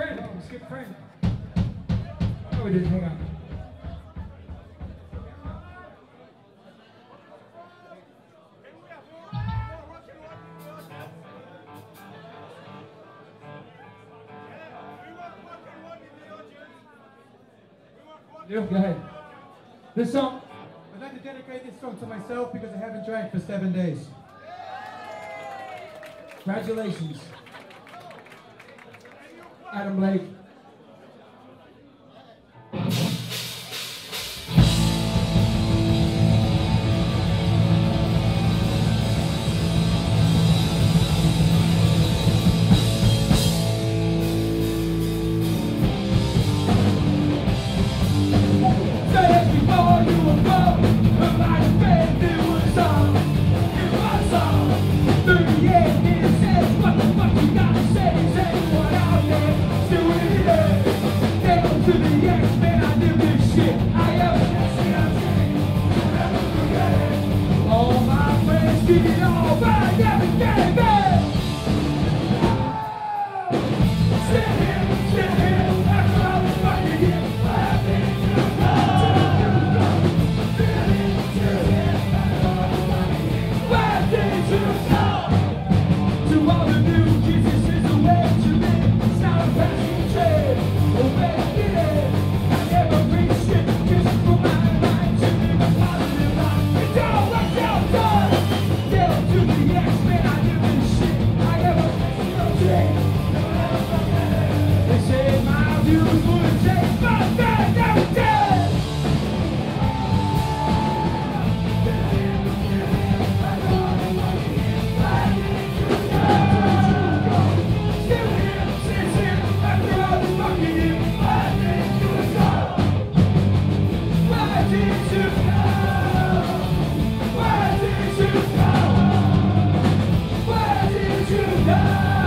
Friend, oh, skip friend. No, we didn't. Hang on. Yeah, go ahead. This song. I'd like to dedicate this song to myself because I haven't drank for seven days. Congratulations. Adam Blake. All my friends, give it all back, everything. Amém.